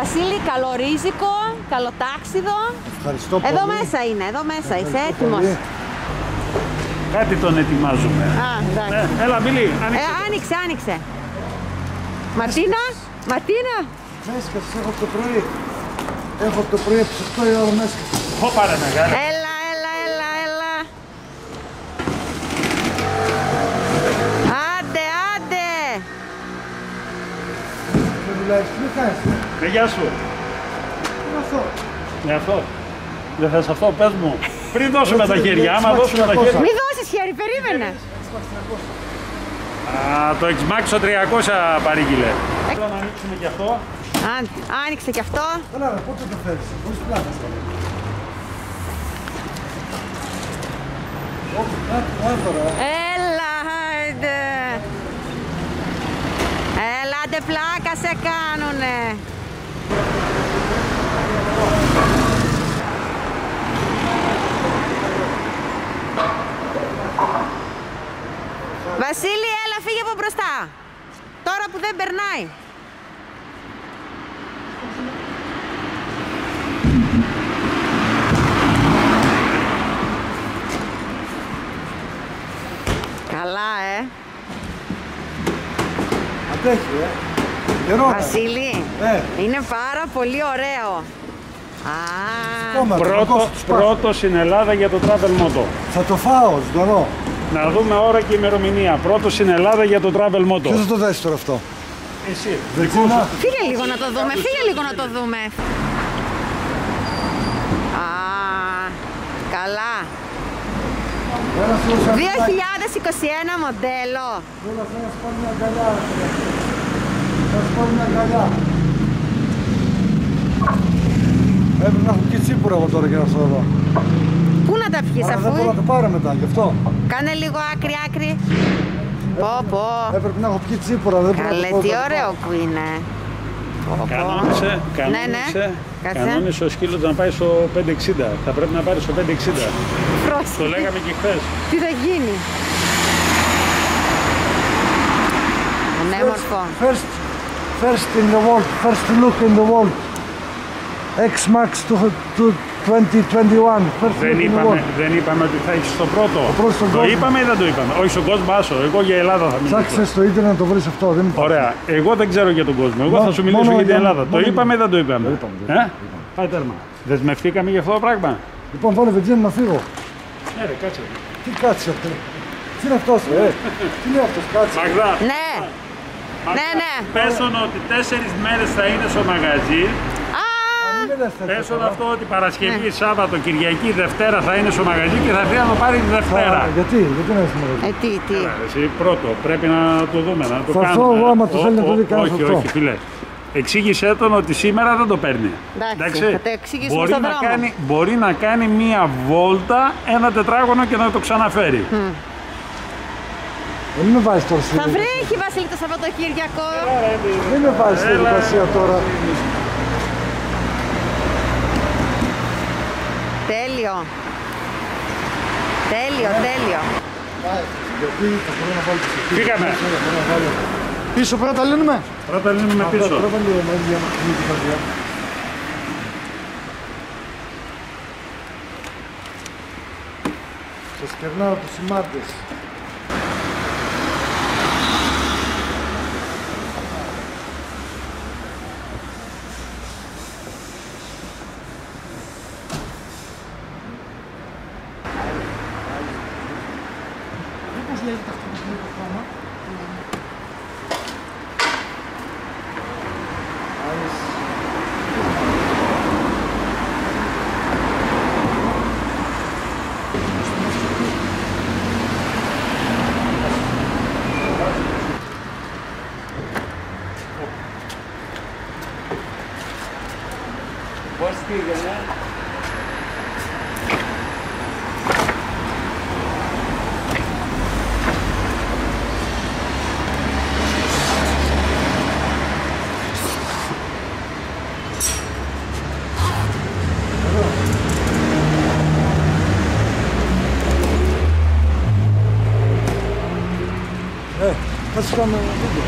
Βασίλη, καλορίζικο, καλοτάξιδο. Ευχαριστώ πολύ. Εδώ μέσα είναι, εδώ μέσα είσαι Ευχαριστώ έτοιμος. πολύ. Κάτι τον ετοιμάζουμε. Α, εντάξει. Ε, έλα, Μπιλί, Ε, άνοιξε. άνοιξε, άνοιξε. Ματίνα, Ματίνα. Μέσκας, έχω από το πρωί. Έχω από το πρωί από τις 8 η ώρα μέσκας. Ω, πάρε μεγάλη. Έλα, έλα, έλα, έλα. Άντε, άντε. Δεν μιλάει, τι κάνεις; Ε, γεια σου. Τι είναι αυτό. Με αυτό. Δεν θες αυτό, πες μου. Πριν δώσουμε τα Έτσι, χέρια, έτσι, άμα έτσι, δώσουμε τα έτσι, χέρια. Μη δώσεις χέρι, περίμενε. Α, το X-Max το 300 παρήγγειλε. Θέλω να ανοίξουμε και αυτό. Αν, άνοιξε κι αυτό. Καλά ρε, πότε το φέρεις. Χωρίς πλάκα. Όχι, κάτι άδωρα. Έλα, άντε. Έλα, άντε πλάκα σε κάνουνε. Βασίλη, έλα, φύγε από μπροστά. Τώρα που δεν περνάει. Καλά, ε. Αντέχει, ε. Καιρό. Βασίλη, Ε, είναι πάρα πολύ ωραίο. Α, ακόμα, το Πρώτο, κόφτω, σπάσω. πρώτος στην Ελλάδα για το Travel Moto. Θα το φάω, σντορό. Να δούμε ώρα και ημερομηνία. Πρώτος στην Ελλάδα για το Travel Moto. Ποιος θα το δέσει τώρα αυτό; Εσύ. Βενζίνα. φύγε λίγο να το δούμε, φύγε λίγο να το δούμε. Α, καλά. Ένα φίλος σαν 2021 μοντέλο. Έλα, θα σου πάρει μια αγκαλιά. ρε φίλε. Θα σου πάρει μια αγκαλιά. Έπρεπε να έχω και τσίπουρα εγώ τώρα για να αυτό εδώ. Πού να τα πιεις Αλλά δεν μπορώ αφού να το πάρω μετά, γι' αυτό. Κάνε λίγο άκρη άκρη. Πω πω. Έπρεπε να έχω πιει τσίπουρα, δεν μπορώ να Καλέ, το πω. τι θα το ωραίο πάρω. που είναι. Πω, πω. Κανόνισε, Ναι, ναι. κανόνισε, Κάτσε. κανόνισε ο σκύλος να πάει στο 560. Θα πρέπει να πάρει στο 560. Το Πρόσεχε. λέγαμε και χθες. Τι θα γίνει. Ανέμορφο. First, first in the world, first look in the world. X-Max to, to 2021. First Δεν look in the είπαμε, world. δεν είπαμε ότι θα έχει το πρώτο. πρώτος στον το κόσμο. είπαμε ή δεν το είπαμε; Όχι στον κόσμο, άσο. Εγώ για Ελλάδα θα μιλήσω. Ψάξε στο ίντερνετ να το βρεις αυτό, δεν υπάρχει. Ωραία. Εγώ δεν ξέρω για τον κόσμο. Εγώ Μόνο- θα σου μιλήσω μόνο για την για- Ελλάδα. Το μόνο είπαμε ή για- δεν το είπαμε. Το είπαμε, το Ε; Πάει τέρμα. Δεσμευτήκαμε για αυτό το πράγμα; Λοιπόν, βάλε βενζίνη να φύγω. Ναι, ρε, κάτσε. Τι κάτσε αυτό; Τι είναι αυτός, ε; Τι είναι αυτός, κάτσε. Μαγδά, Ναι. Ναι, ναι. πες τον ότι τέσσερις μέρες θα είναι στο μαγαζί. Α, Μην με λες τέτοια Πες τον τώρα. αυτό ότι Παρασκευή, Σάββατο, Κυριακή, Δευτέρα θα είναι στο μαγαζί και θα έρθει να το πάρει τη Δευτέρα. Α, Γιατί, γιατί να είσαι μαγαζί. ε, τι, τι; Έλα, Εσύ πρώτο, πρέπει να το δούμε, να το Θα κάνουμε. έρθω εγώ άμα το Ο- θέλει να το ο- δει κανένας Όχι, αυτό. όχι, φίλε. Εξήγησέ τον ότι σήμερα δεν το παίρνει. Εντάξει, θα το εξηγήσουμε μπορεί, στον να δρόμο. κάνει, μπορεί να κάνει μία βόλτα, ένα τετράγωνο και να το ξαναφέρει. Δεν με βάζεις τώρα στη Θα διαδικασία. βρέχει Βασίλη το Σαββατοκύριακο. Δεν με βάζεις στη Έλα. διαδικασία τώρα. Τέλειο. Τέλειο, τέλειο. Γιατί θα μπορώ να βάλω το σωτήρι. Φύγαμε. Έλα, μπορώ να βάλω. Πίσω πρέπει να τα λύνουμε. Πρώτα λύνουμε Αυτά, πίσω. Πρέπει να λύνουμε για να κλείνει την καρδιά. Σας κερνάω τους σημάτες. είδαμε βίντεο.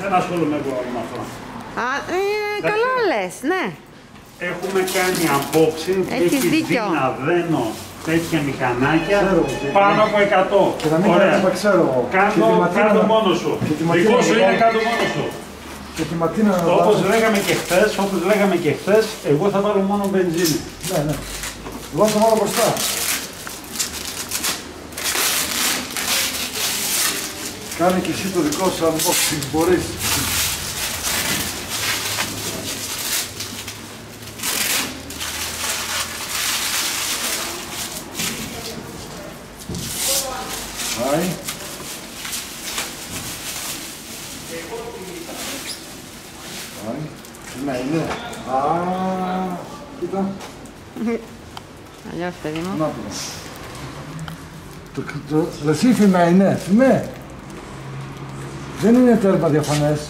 Δεν ασχολούμαι εγώ με αυτό. Α, ε, καλά λες, ναι. Έχουμε κάνει unboxing και έχεις δίκιο. δύναδένο τέτοια μηχανάκια Ξέρω. πάνω από 100. Και να μην Ωραία. κάνεις, μα ξέρω εγώ. Και Κάντο, τη ματίνα κάτω να- μόνος σου. και τη ματίνα Δικό σου να είναι βάλω. κάτω μόνος σου. Και τη ματίνα να Όπως βάζω. λέγαμε και χθες, όπως λέγαμε και χθες, εγώ θα βάλω μόνο βενζίνη. Ναι, ναι. Εγώ θα βάλω μπροστά. Κάνε και εσύ το δικό σου unboxing, μπορείς. Πάει. Ναι, είναι. Α, κοίτα. Αλλιώς, παιδί μου. Να το. Το, το, το εσύ φημέ είναι, φημέ. Δεν είναι τέρμα διαφανές.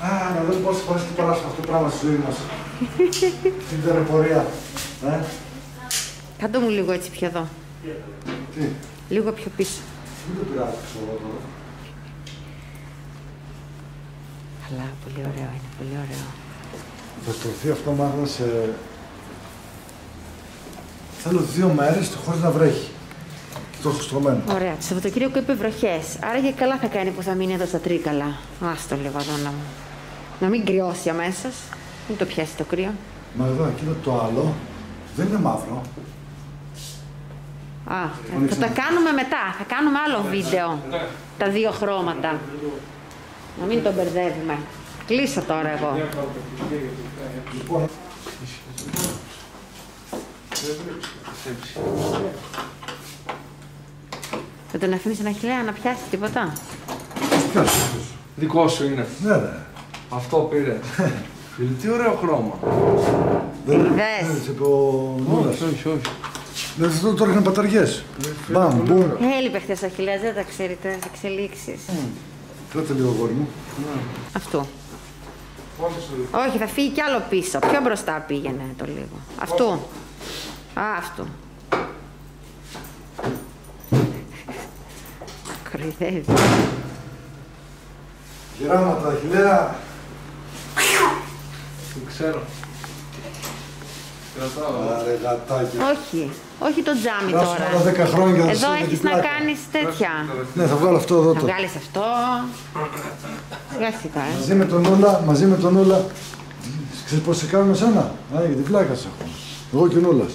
Α, να δούμε πόσες φορές τι περάσουμε αυτό το πράγμα στη ζωή μας. Στην τερεπορία. Ε, Κάτω μου λίγο έτσι πιο εδώ. τι, Λίγο πιο πίσω. μην το πειράζει ξέρω εγώ τώρα. Καλά, πολύ ωραίο είναι, πολύ ωραίο. Θα στρωθεί αυτό μάλλον σε... Θέλω δύο μέρες χωρίς να βρέχει. Τόσο στρωμένο. Ωραία. Το Σαββατοκύριακο είπε βροχές. Άρα και καλά θα κάνει που θα μείνει εδώ στα τρίκαλα. Άστο λίγο εδώ να, να μην κρυώσει αμέσως. Μην το πιάσει το κρύο. Μα εδώ εκείνο το άλλο δεν είναι μαύρο. Α, ε, θα τα κάνουμε μετά. Θα κάνουμε άλλο βίντεο. Τα δύο χρώματα. Να μην τον μπερδεύουμε. Κλείσα τώρα εγώ. Λοιπόν, Δεν τον αφήνεις ένα χιλιά να πιάσει τίποτα. ποιος; Αυτός. Δικό σου είναι. Ναι, ρε. Αυτό πήρε. Φίλε, τι ωραίο χρώμα. Δεν Είδες. έτσι είπε ο Νούλας. όχι, όχι. Δεν αυτό τώρα είναι μπαταριές. Μπαμ, μπουμ. Έλειπε χθες ο Αχιλέας, δεν τα ξέρει τις εξελίξεις. Κράτε λίγο γόρι μου. Αυτού. Όχι, θα φύγει κι άλλο πίσω. Πιο μπροστά πήγαινε το λίγο. Αυτού. Α, αυτού. Κοροϊδεύει. Γεράματα, χιλέα. Το ξέρω. Κρατάω. Άρε γατάκια. Όχι, όχι το τζάμι Γράψουμε τώρα. άλλα 10 χρόνια να Εδώ σας έχεις την να πλάκα. κάνεις τέτοια. Ναι, θα βγάλω αυτό εδώ Να τώρα. βγάλεις αυτό. Βγάλεις σιγά, ε. Μαζί με τον Νούλα, μαζί με τον Νούλα. Ξέρεις πώς σε κάνουμε σένα; Α, για την πλάκα σε έχω. Εγώ και ο Νούλας.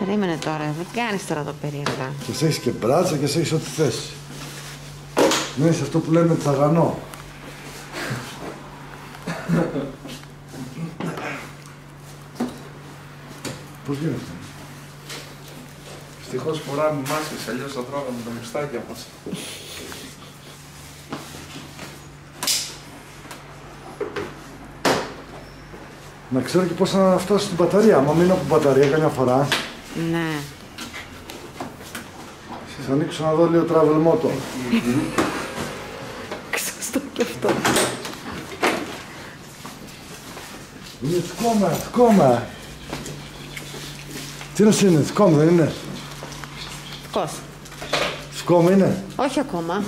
Περίμενε τώρα, δεν κάνεις τώρα το περίεργα. Και σε έχεις και μπράτσα και σε έχεις ό,τι θες. Ναι, είσαι αυτό που λέμε τσαγανό. Πώς γίνεται αυτό; Ευτυχώς φοράμε μάσκες, αλλιώς θα τρώγαμε τα μουστάκια μας. Να ξέρω και πώς να φτάσω στην μπαταρία. Άμα μείνω από μπαταρία καμιά φορά, Ναι. θα ανοίξω να δω λίγο travel moto. Σωστό και αυτό. Είναι σκόμα, σκόμα. Τι να σου είναι, σκόμα δεν είναι; Φκός. Σκόμα είναι; Όχι ακόμα.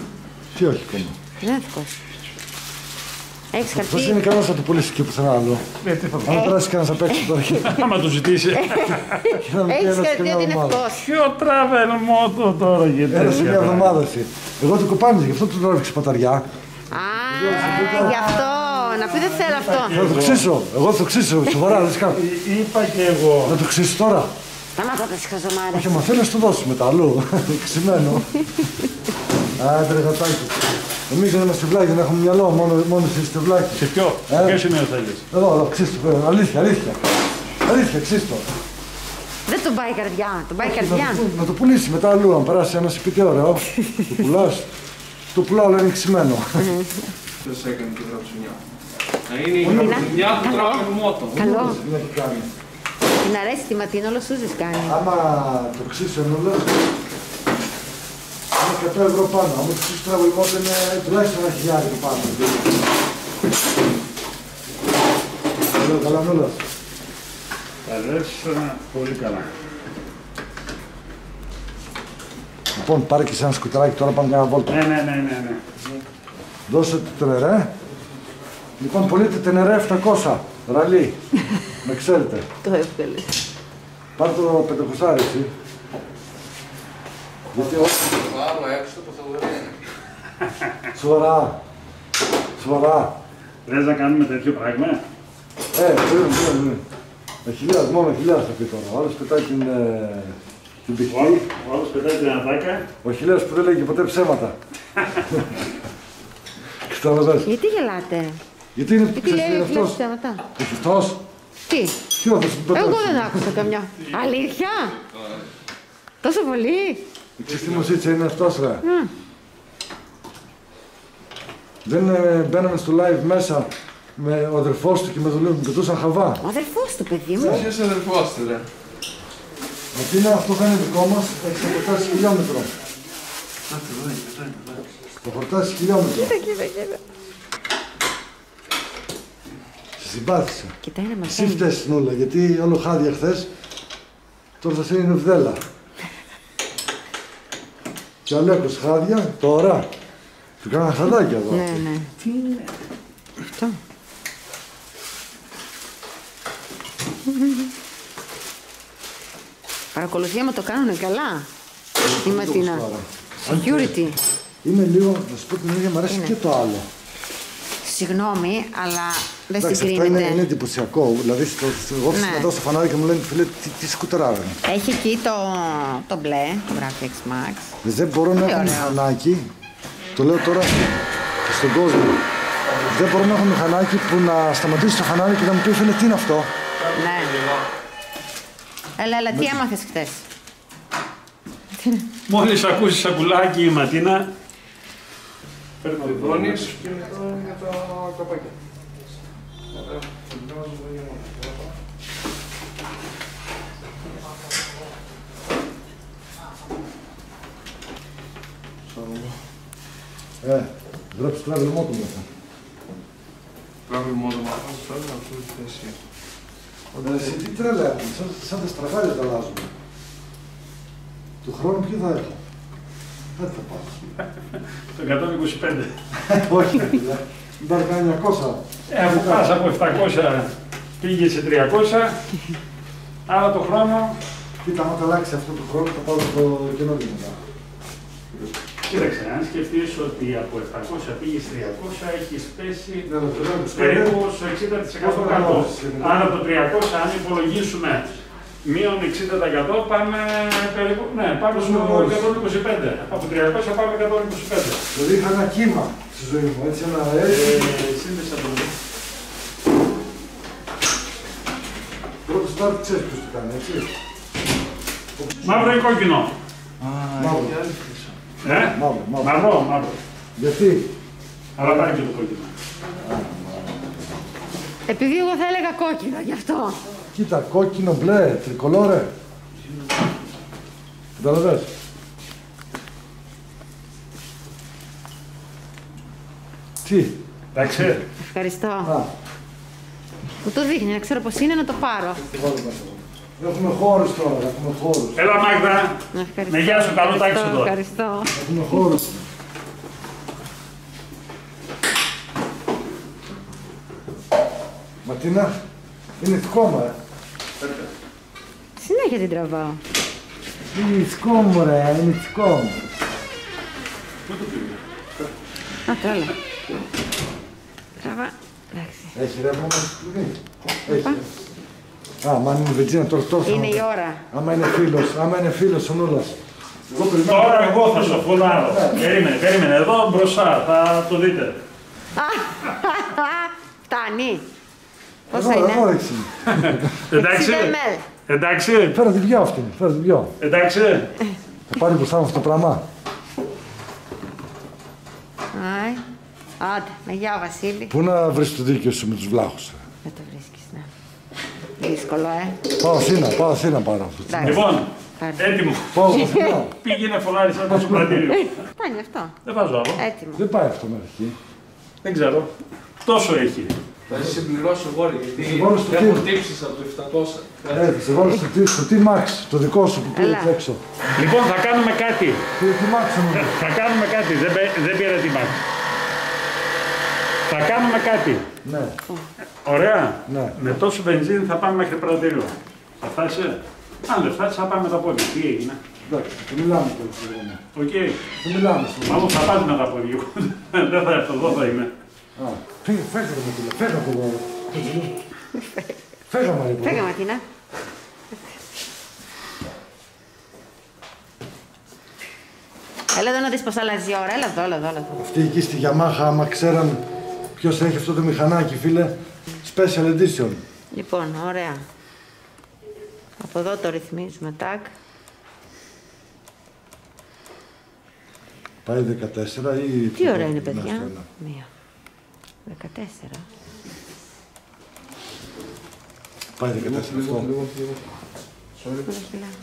Τι όχι ακόμα; Δεν είναι φκός. Έχεις Πώς χαρτί. είναι κανένας να το πουλήσεις και πουθενά άλλο; Ε, τι θα Αν περάσει κανένας απ' έξω τώρα και Άμα του ζητήσει. να μην πει Έχεις ένας και χαρτί μια ότι είναι εβδομάδα. φκός. Ποιο travel moto τώρα και Ένας και μια τέτοια. εβδομάδα εσύ. Εγώ το κοπάνιζα, γι' αυτό του τράβηξε παταριά. Α, γι' αυτό. Να πει δεν θέλω αυτό. Θα το ξύσω, εγώ θα το ξύσω, σοβαρά, δεν κάνω. Ε, Είπα και εγώ. Να το ξύσω τώρα. Σταμάτα τις χαζομάρες. Όχι, μα θέλω να το δώσουμε τα αλλού. Ξημένο. Άντρε γατάκι. Εμείς δεν είμαστε βλάκοι, δεν έχουμε μυαλό, μόνο, μόνο εσύ είστε βλάκοι. Σε ποιο, σε Ε. ποιο σημείο θέλεις. Εδώ, εδώ, ξύστο, ε, αλήθεια, αλήθεια. Αλήθεια, ξύστο. Δεν τον πάει η καρδιά. Τον πάει η Να καρδιά. το, που- να το πουλήσει μετά αλλού, αν περάσει ένα σπίτι ωραίο. το πουλάς. Το πουλάω, αλλά είναι ξημένο. Ποιος έκανε την γραψουνιά. Να είναι η γραψουνιά του Καλό. τράβελ μότο. Καλό. Δεν έχει κάνει. Την αρέσει τη ματίνα, όλο σούζες κάνει. Άμα το ξύσω εννοώ, είναι 100 ευρώ πάνω. Άμα το ξύσω travel mode είναι τουλάχιστον ένα χιλιάρι το πάνω. Καλό, καλά νουλα. Τα λες ε, πολύ καλά. Λοιπόν, πάρε και σε ένα σκουτεράκι τώρα πάμε για ένα βόλτα. Ναι, ναι, ναι, ναι. ναι. Δώσε το τενερέ. Λοιπόν, πωλείται τενερέ 700. Ραλί. Με ξέρετε. Το έβγαλες. Πάρε το πεντακοσάρι εσύ. Γιατί όχι. Το άλλο έξω το Θοδωρή είναι. Σοβαρά. Σοβαρά. Λες να κάνουμε τέτοιο πράγμα; Ε, πριν, πριν, πριν. Αχιλιάς, μόνο αχιλιάς θα πει τώρα. Ο άλλος πετάει την, ε, την Ο πηχτή. άλλος- Ο άλλος πετάει την ατάκα. Ο αχιλιάς που δεν λέγει ποτέ ψέματα. Καταλαβαίνεις. Γιατί γελάτε; Γιατί είναι, Γιατί ξέρεις τι λέει είναι λέει αυτός. ψέματα. Όχι αυτός; Τι; Ποιο θα σου πει Εγώ δεν άκουσα καμιά. Αλήθεια; Τόσο πολύ; Ξέρεις τι μουσίτσα είναι αυτός ρε. Δεν ε, μπαίναμε στο live μέσα με ο αδερφός του και με τον Λίγο, μου πετούσαν χαβά. Ο αδερφός του παιδί μου. Ποιος αδερφός του, ρε. Γιατί είναι αυτό δεν είναι δικό μας, έχει χορτάσει χιλιόμετρο. Το χορτάσει χιλιόμετρο. Κοίτα, κοίτα, κοίτα. Σε συμπάθησα. Κοιτάει να Εσύ μαθαίνεις. φταίς Νούλα, γιατί όλο χάδια χθες, τώρα θα σε είναι βδέλα. Και ο Αλέκος χάδια, τώρα. Του κάνανε χαδάκια εδώ. Ναι, ναι. Τι είναι; Αυτό. Παρακολουθία μου το κάνουνε καλά; Η Ματίνα. τώρα. Security. Είναι λίγο, να σου πω την ίδια, μου αρέσει Είναι. και το άλλο. Συγγνώμη, αλλά δεν Εντάξει, αυτό είναι, είναι συγκρίνεται. εντυπωσιακό. Δηλαδή, στο, στο, εγώ Ναι. ναι. εδώ στο φανάρι και μου λένε, φίλε, τι, τι σκουτερά είναι. Έχει εκεί το, το μπλε, το γράφει X Max. Δεν μπορώ να Πολύ έχω ωραίο. μηχανάκι, το λέω τώρα και στον κόσμο. Δεν μπορώ να έχω μηχανάκι που να σταματήσει το φανάρι και να μου πει, φίλε, τι είναι αυτό; Ναι. Έλα, έλα, τι έμαθες χτες; Μόλις ακούσεις σακουλάκι η Ματίνα. Παίρνω το Δόνεις δόνι. και είναι για τα καπάκια. Ε, γράψει travel mode μέσα. Travel mode μα αυτό θέλω να σου θέση. Ε, Εσύ τι τρέλα έχουν, σαν, σαν τα στραγάλια τα αλλάζουν. Του χρόνου ποιο θα έχω. Δεν θα πάω. Το 125. Όχι, φίλε. Μην πάρει κανένα 900. Ε, αφού πας από 700 πήγε σε 300, άρα το χρόνο, Κοίτα, άμα τα αλλάξεις αυτό το χρόνο θα πάω στο καινούργιο μετά. κοίταξε, αν σκεφτείς ότι από 700 πήγες 300, έχεις πέσει Ναι, αλλά το λέω, το περίπου λέω. στο 60% Πόσο κάτω. καλό είναι. Άρα το 300, αν υπολογίσουμε μείον 60% πάμε περίπου, ναι, πάμε Πόσο στο μόλις. 125. Από 300 πάμε 125. Δηλαδή είχα ένα κύμα στη ζωή μου, έτσι ένα έτσι. Ε, σύνδεση από το Πρώτος start ξέρεις ποιος το κάνει, έτσι. Μαύρο ή κόκκινο; Μαύρο. Ε; Μαύρο, μαύρο. Μαύρο, μαύρο. Γιατί, Αλλά πάει και το κόκκινο. Επειδή εγώ θα έλεγα κόκκινο, γι' αυτό. Κοίτα, κόκκινο, μπλε, τρικολόρε. Καταλαβες. Τι, Εντάξει. Ευχαριστώ. α, Μου το δείχνει, να ξέρω πώς είναι, να το πάρω. το βάλω μέσα. Έχουμε χώρους τώρα, έχουμε χώρους. Έλα Μάγδα. Να ευχαριστώ. Ναι, γεια σου, καλό τάξη Ευχαριστώ, τώρα. Ευχαριστώ. Έχουμε χώρους. Ματίνα, είναι θκόμα, ε. Συνέχεια την τραβάω. Είναι θκόμο, ρε, είναι θκόμο. Α, καλά. Τραβά. Εντάξει. Έχει ρεύμα μέσα στο κλειδί. Έχει. Α, μα αν είναι βενζίνα τώρα τόσο. Είναι η ώρα. Άμα είναι φίλος, άμα είναι φίλος ο Νούλας. Εγώ περιμένω. Τώρα εγώ θα σου φωνάρω. Περίμενε, περίμενε. Εδώ μπροστά θα το δείτε. Φτάνει. Πόσα Εδώ, εδώ είναι; δεξί. Εντάξει. 60 ml. Εντάξει. Φέρε τη δυο αυτή, φέρε τη δυο. Εντάξει. Θα πάρει μπροστά μου αυτό το πράγμα. Άι. Άντε, με γεια Βασίλη. Πού να βρεις το δίκιο σου με τους βλάχους. Δεν το βρίσκεις, ναι. Δύσκολο, ε. Πάω Αθήνα, πάω Αθήνα πάρω αυτό. Εντάξει. Λοιπόν, Πάρε. έτοιμο. Πάω Αθήνα. Πήγαινε φωνάρι σαν το σουκρατήριο. Φτάνει αυτό. Δεν βάζω άλλο. Έτοιμο. Δεν πάει αυτό μέχρι εκεί. Δεν ξέρω. Τόσο έχει. Θα σε συμπληρώσω εγώ ρε, γιατί Σε βάλω στο έχω team. τύψεις από το 700. Ε, θα σε βάλω στο, τι- στο T-Max, το δικό σου που πήρε Έλα. έξω. Λοιπόν, θα κάνουμε κάτι. Πήρε T-Max μου. Θα κάνουμε κάτι. Δεν, πέ- δεν πήρα τη μάχη. Θα κάνουμε κάτι. Ναι, Ωραία. Ναι. Με τόσο βενζίνη θα πάμε μέχρι πρατήριο. Θα φτάσει. Αν δεν φτάσει, θα πάμε με τα πόδια. Τι έγινε; εντάξει, το μιλάμε τώρα στο δρόμο. Οκ. Το μιλάμε στο Μα όμως θα πάτε με τα πόδια. δεν θα έρθω εδώ, θα είμαι. Α, φύγε, φεύγε με τηλε, φεύγε από εδώ. Φεύγαμε λοιπόν. Φεύγα Ματίνα. Έλα εδώ να δεις πως αλλάζει η ώρα. Έλα εδώ, έλα εδώ, έλα εδώ. Αυτοί εκεί στη Yamaha, άμα ξέραν ποιος έχει αυτό το μηχανάκι, φίλε, special edition. Λοιπόν, ωραία. Από εδώ το ρυθμίζουμε, τάκ. Πάει 14 ή... Τι ωραία είναι, να παιδιά. στο ένα. Μία. 14. Πάει 14 αυτό.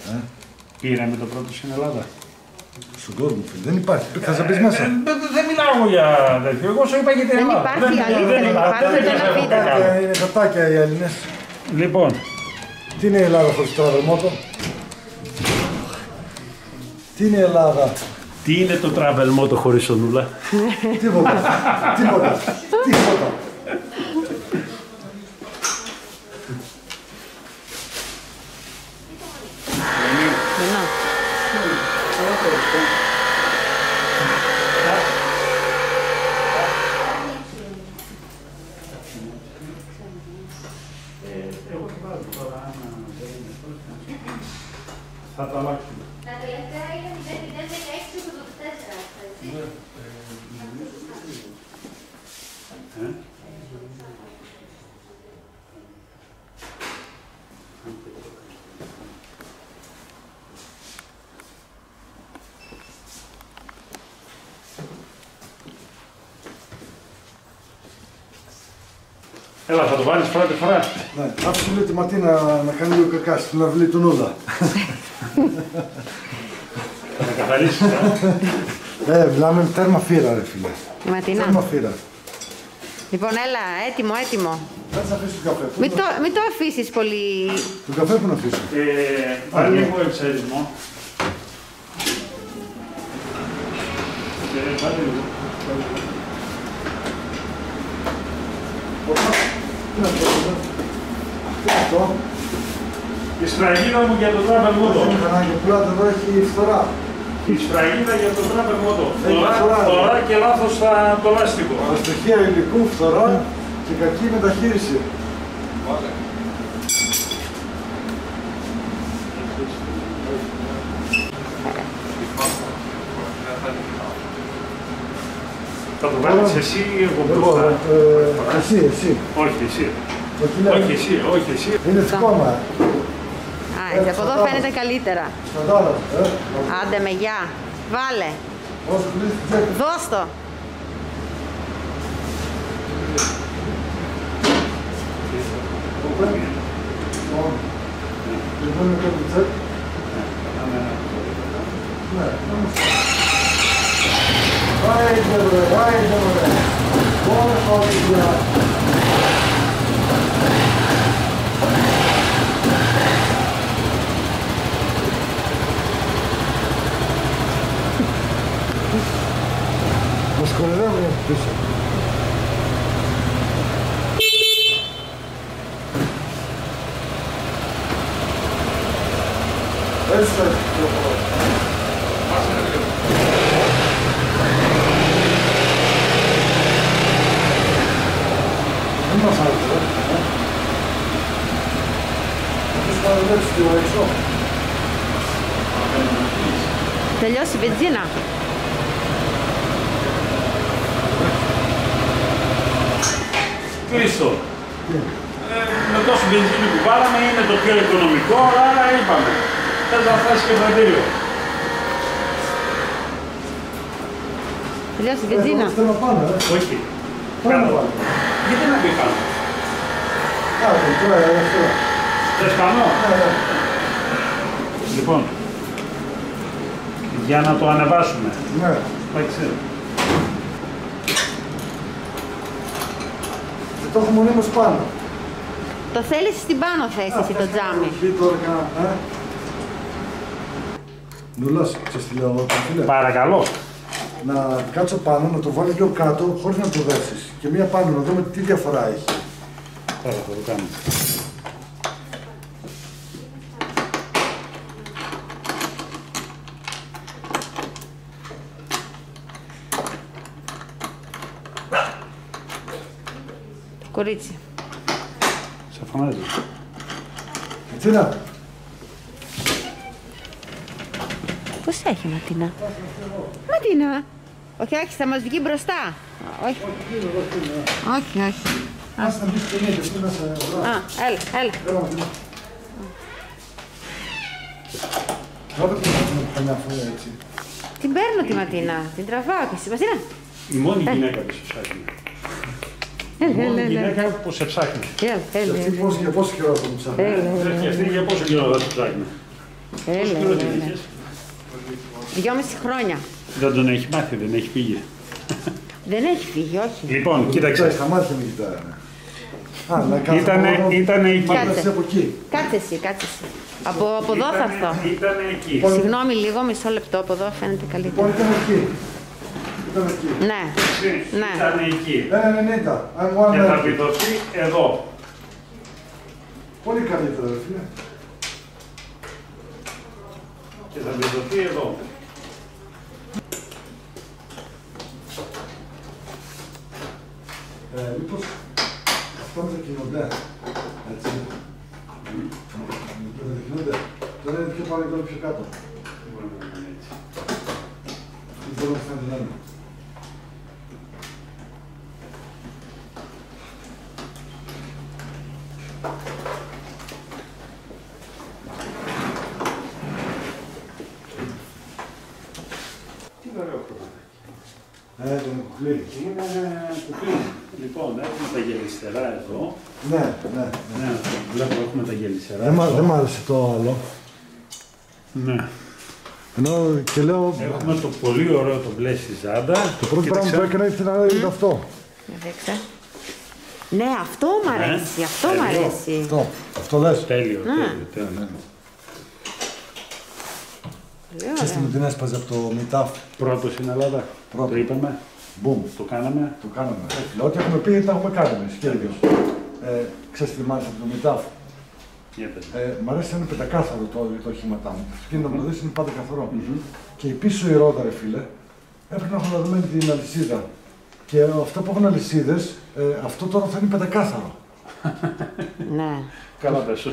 Ε, Πήραμε το πρώτο στην Ελλάδα. στον κόσμο, φίλε. Δεν υπάρχει. Θα σε μπεις μέσα. Ε, Δεν, δεν μιλάω εγώ για τέτοιο. Εγώ σου είπα για την Δεν Ελλάδα. υπάρχει, αλήθεια, δεν υπάρχει, δεν ούτε ένα έχω βίντεο. κάνει. Τάκια, Είναι κατάκια οι Έλληνες. Λοιπόν, Τι είναι η Ελλάδα χωρίς travel moto. Τι είναι η Ελλάδα; Τι είναι το travel moto χωρίς ονούλα; Τίποτα. Τίποτα. Τίποτα. Ενώ. Θα το αλλάξουμε. Τα τελευταία είναι 0-0-16-84. έτσι. Έλα, θα το βάλεις πρώτη φορά. Ναι, άφησε λίγο τη Ματίνα να κάνει λίγο κακά στην αυλή του Νούδα. Θα τα καθαρίσεις. ε. Ε, μιλάμε τέρμα φύρα, ρε φίλε. Η Ματίνα. Τέρμα φύρα. Λοιπόν, έλα, έτοιμο, έτοιμο. Δεν θα αφήσεις τον καφέ. Πού Μην να- το, μην το αφήσεις πολύ. Τον καφέ που να αφήσω. Ε, Βάλει λίγο εξαρισμό. Ε, βάλε λίγο. Τι να το πω, Τι είναι αυτό. Η σφραγίδα μου για το travel Το moto. μηχανάκι που λέτε εδώ έχει φθορά. Η σφραγίδα για το travel moto. Έχει Φθορά- φθορά, ε. Φθορά και λάθος στα- το λάστιχο. Τα στοιχεία υλικού, φθορά και κακή μεταχείριση. Θα το βάλεις εσύ ή εγώ Εγώ, μπροστά. ε, εσύ, εσύ. Όχι εσύ. Όχι, λέω. Όχι εσύ, όχι εσύ. Είναι τσικώμα. Α, έτσι, από εδώ φαίνεται καλύτερα. Κατάλαβα. Ε, Άντε με γεια. Βάλε. όσο κλείσει την τσέπη. Δώσ' το. Λοιπόν, λοιπόν, είναι κάτι τσέπη. Ναι, είμαστε. Άιντε βρε, άιντε βρε. Μόνο χωρίδια. Μας κορυδεύουν από πίσω. Έτσι θα κυκλοφορώ. Δεν μας άρεσε, ε. Αυτός θα δουλέψει και ο έξω. Τελειώσει η βενζίνα. Χρήστο. Ε, με τόσο βενζίνη που βάλαμε είναι το πιο οικονομικό, άρα είπαμε. Θες να φτάσει και πρατήριο. Τελειώσει η βενζίνα. Θέλω να πάνε, ε. Όχι. Πάμε να Κάτω. βάλουμε. Γιατί να πει πάνω; Κάτω, τώρα, ε, αυτό. Θες πάνω; Ναι, ναι. Λοιπόν, για να το ανεβάσουμε. Ναι. Εντάξει. το έχω μονίμως πάνω. Το θέλεις στην πάνω θέση εσύ το τζάμι. Τι τώρα κάνα, ε. Νουλάς, ξέρεις τι λέω, εγώ, φίλε. Παρακαλώ. να κάτσω πάνω, να το βάλω πιο κάτω, χωρίς να το δέσεις. Και μία πάνω, να δούμε τι διαφορά έχει. Τώρα θα το κάνω. Κορίτσι. Σε φωνάζει. Έτσι να. Πώς έχει Ματίνα. Ματίνα. Όχι, όχι, θα μας βγει μπροστά. Α, Όχι, όχι, όχι. Ας να μπεις και είναι, και να σε βρω. Α, έλα, έλα. Έλα, Ματίνα. Βάλτε την Ματίνα που κάνει αφού έτσι. Την παίρνω τη Ματίνα, την τραβάω και εσύ. Ματίνα. Η μόνη γυναίκα που σε ψάχνει. Η Έλα, μόνη έλα, έλα. γυναίκα που σε ψάχνει. Έλα, έλα, Αυτή πώς, για πόσο καιρό θα μου ψάχνει. έλα, έλα, Και αυτή για πόσο καιρό θα σε ψάχνει. έλα, Πόσο καιρό έλα, την έλα. είχες. Δυόμιση χρόνια. Δεν τον έχει μάθει, δεν έχει φύγει. Δεν έχει φύγει, όχι. Λοιπόν, Κοιτάξτε, κοίταξε. στα μάτια μου κοιτάει. ναι. Α, να κάνω Ήτανε, ήτανε εκεί. Μάτια Κάτσε. εσύ από εκεί. Κάτσε εσύ, κάτσε εσύ. Από, από εδώ θα έρθω. Ήτανε εκεί. Συγγνώμη λίγο, μισό λεπτό, από εδώ φαίνεται Λοιπόν, καλύτερα. ήταν εκεί. Ήταν εκεί. Ναι, Ναι. Ήτανε εκεί. Ένα 90. I'm one Και θα ninety. βιδωθεί εδώ. Πολύ καλύτερα, ρε φίλε. Και θα βιδωθεί εδώ. Ε, μήπως αυτά μετακινούνται. Έτσι. Μετακινούνται. Τώρα είναι πιο πάνω και όλο πιο κάτω. Δεν μπορεί να είναι έτσι. Δεν μπορώ να φαίνεται να είναι. Τι ωραίο χρωματάκι. Ε, τον κουκλί. Είναι κουκλί. Λοιπόν, έχουμε τα γελιστερά εδώ. Ναι, ναι. Ναι, βλέπω έχουμε τα γελιστερά. Δεν μ' εδώ. δεν μ' άρεσε το άλλο. Ναι. Ενώ και λέω, Έχουμε το πολύ ωραίο το μπλε στη ζάντα. το πρώτο πράγμα που έκανα ήταν να είναι αυτό. για δείξε. Ναι, αυτό μ' αρέσει, αυτό μ' Τέλειο. αρέσει. Αυτό. Αυτό λες. Τέλειο, Ναι. τέλειο, τέλειο. Πολύ Ξέρεις τι ωραίο. μου την έσπαζε από το Μιτάφ. Πρώτος στην Ελλάδα. Πρώτο. Το είπαμε. Μπουμ. Το κάναμε. Το κάναμε. Ε, Ό,τι έχουμε πει τα έχουμε κάνει εμείς και ίδιος. Ε, ξέρεις τι μ' άρεσε από το Μιτάφ. Για πες. Ε, μ' αρέσει να είναι πεντακάθαρο το, το όχηματά μου. Το αυτοκίνητο να το δεις είναι πάντα καθαρό. Και η πίσω η ρόδα, ρε φίλε, έπρεπε να έχουν δεδομένη την αλυσίδα. Και αυτά που έχουν αλυσίδες, ε, αυτό τώρα θα είναι πεντακάθαρο. Ναι. Καλά πες.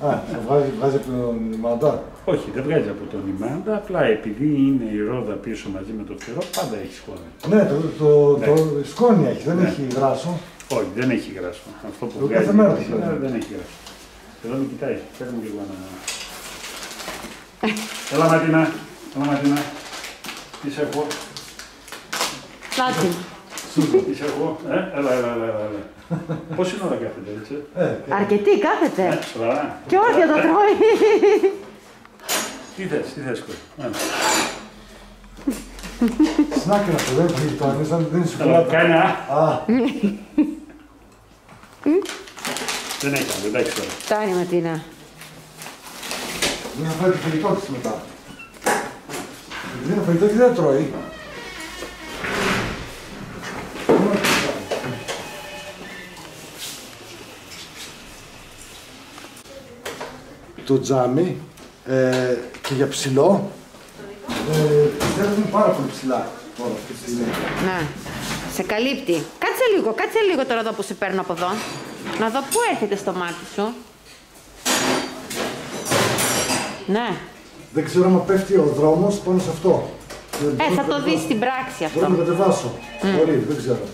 Α, θα βγάζει, βγάζει από τον μαντά. Όχι, δεν βγάζει από τον ημάντα, απλά επειδή είναι η ρόδα πίσω μαζί με το φτερό, πάντα έχει σκόνη. Ναι, το, το, Ναι. το σκόνη έχει, δεν Ναι. έχει γράσο. Όχι, δεν έχει γράσο. Αυτό που Το βγάζει κάθε μέρα η το μασίνα παίρνω. δεν έχει γράσο. Εδώ με κοιτάει, φέρε μου λίγο ένα... Έλα Ματίνα, έλα Ματίνα. Τι σε έχω, Λάτσι. Τι σε έχω, ε, έλα, έλα, έλα, έλα. έλα. Πόση ώρα κάθεται έτσι, Ε, και- Αρκετή ε, κάθεται. σοβαρά. Και όρθια το τρώει. Τι θες, τι θες, κόρη. Έλα. Σνάκι να το δεν έχει το αν δεν είναι Έλα, σοκολάτα. κάνε, α. Α, Δεν έχει άλλο, εντάξει τώρα. Φτάνει Ματίνα. δεν θα φάει το φαγητό της μετά. Δεν είναι φαγητό και δεν τρώει; Το τζάμι ε, και για ψηλό ε, δεν πάρα πολύ ψηλά τώρα αυτή τη στιγμή. Ναι. Σε καλύπτει. Κάτσε λίγο, κάτσε λίγο τώρα εδώ που σε παίρνω από εδώ. Να δω πού έρχεται στο μάτι σου. Ναι. Δεν ξέρω αν πέφτει ο δρόμος πάνω σε αυτό. Ε, θα το δεις στην πράξη Μπορώ να το αυτό. κατεβάσω. Μπορεί, δεν ξέρω.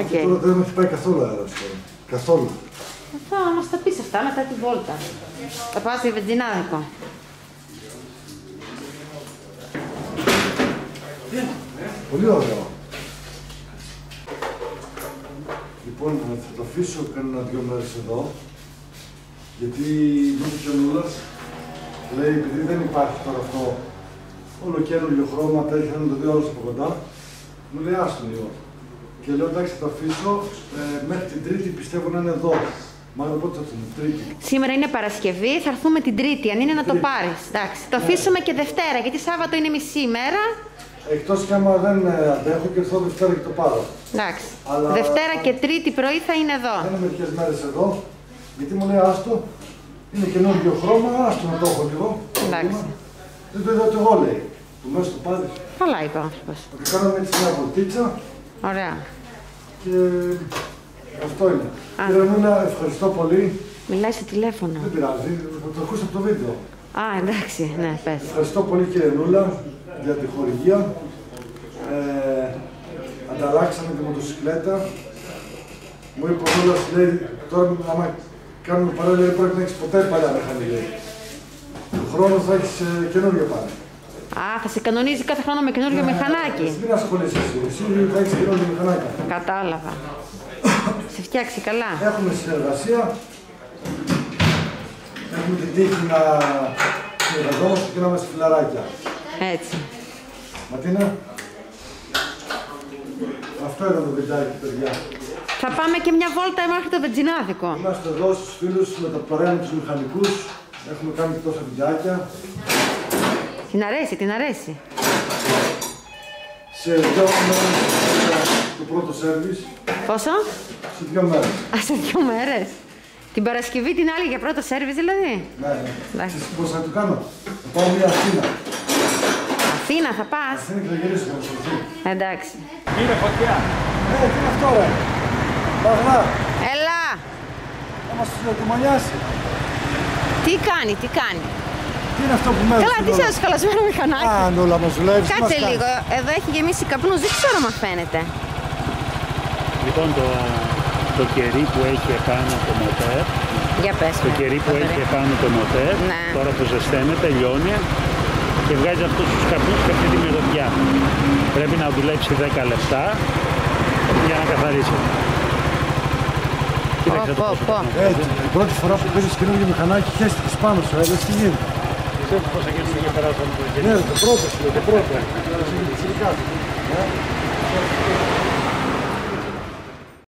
Οκ. Τώρα δεν με έχει πάει καθόλου αέρας τώρα. Καθόλου. Θα μας τα πεις αυτά μετά τη βόλτα. Θα πάω σε βενζινάδικο. Πολύ ωραίο. Λοιπόν, θα το αφήσω κανένα δυο μέρες εδώ. Γιατί μου είπε ο Νούλας, λέει, επειδή δεν υπάρχει τώρα αυτό όλο καινούριο χρώμα, τέτοια να το δει ο κόσμος από κοντά, μου λέει άστο λίγο. Και λέω εντάξει θα το αφήσω ε, μέχρι την Τρίτη πιστεύω να είναι εδώ. Μάλλον πότε θα έρθουν, Τρίτη. Σήμερα είναι Παρασκευή, θα έρθουμε την Τρίτη. Αν είναι να το πάρεις. Εντάξει. Το αφήσουμε και Δευτέρα, γιατί Σάββατο είναι μισή ημέρα. Εκτός κι άμα δεν ε, αντέχω και έρθω Δευτέρα και το πάρω. Εντάξει. Αλλά- Δευτέρα και Τρίτη πρωί θα είναι εδώ. Θα είναι μερικές μέρες εδώ, γιατί μου λέει άστο, είναι καινούργιο χρώμα, άστο να το έχω λίγο. Εντάξει. Δεν το είδα ούτε εγώ λέει. Του μέσα το πάρει. Καλά είπε ο άνθρωπος. Ότι κάναμε έτσι μια βολτίτσα Ωραία. και αυτό είναι. Α. Κύριε Μίνα, ευχαριστώ πολύ. Μιλάει στο τηλέφωνο. Δεν πειράζει, θα το ακούσω από το βίντεο. Α, εντάξει, ναι, πες. Ευχαριστώ πολύ κύριε Νούλα για τη χορηγία. Ε, ανταλλάξαμε τη μοτοσυκλέτα. Μου είπε ο Νούλας, λέει, τώρα άμα κάνουμε παράλληλα πρέπει να έχεις ποτέ παλιά μηχανή, λέει. Του χρόνου θα έχεις ε, καινούργια πάλι. Α, θα σε κανονίζει κάθε χρόνο με καινούριο μηχανάκι. Μην ασχολείσαι εσύ, εσύ θα έχεις καινούργια μηχανάκια. Κατάλαβα. Σε φτιάξει καλά. Έχουμε συνεργασία. Έχουμε την τύχη να συνεργαζόμαστε και να είμαστε φιλαράκια. Έτσι. Ματίνα, αυτό ήταν το βιντεάκι, παιδιά. Θα πάμε και μια βόλτα μέχρι το βενζινάδικο. Είμαστε εδώ στους φίλους με τα παρέα με τους μηχανικούς. Έχουμε κάνει και τόσα βιντεάκια. Την αρέσει, την αρέσει. Σε δύο μέρες το πρώτο σέρβις. Πόσο; Σε δύο μέρες. Α, σε δύο μέρες. Την Παρασκευή την άλλη για πρώτο σερβις δηλαδή. Ναι, ναι. Εντάξει. Ξέρεις πώς θα το κάνω; Θα πάω μια Αθήνα. Αθήνα θα πας. Αθήνα και θα γυρίσουμε να σωθεί. Εντάξει. Πήρε φωτιά. Ε, τι είναι αυτό ρε; Παγλά, Έλα. θα μας τιμονιάσει. Τι κάνει, τι κάνει; Τι είναι αυτό που μένει. Καλά, τι σε καλασμένο μηχανάκι. Α, νουλα μας δουλεύεις. τι μας Κάτσε κάνεις. λίγο. Εδώ έχει γεμίσει καπνούς. Δεν ξέρω αν φαίνεται. Λοιπόν, το, το κερί που έχει επάνω το μοτέρ, Για πες. το με, κερί που Θοδωρή. έχει επάνω το μοτέρ, Ναι. τώρα που ζεσταίνεται, λιώνει και βγάζει αυτούς τους καπνούς και αυτή τη μυρωδιά. Πρέπει να δουλέψει 10 λεπτά για να καθαρίσει. Κοίταξε Πω, το πω, πόσο πω. Έτσι, την πρώτη φορά που παίζεις καινούργιο μηχανάκι, χέστηκες πάνω σου, έδες τι γίνεται. Ξέρεις πόσα καινούργια περάσαμε το κερί. Ναι, το πρώτο σου, το πρώτο. Φυσικά.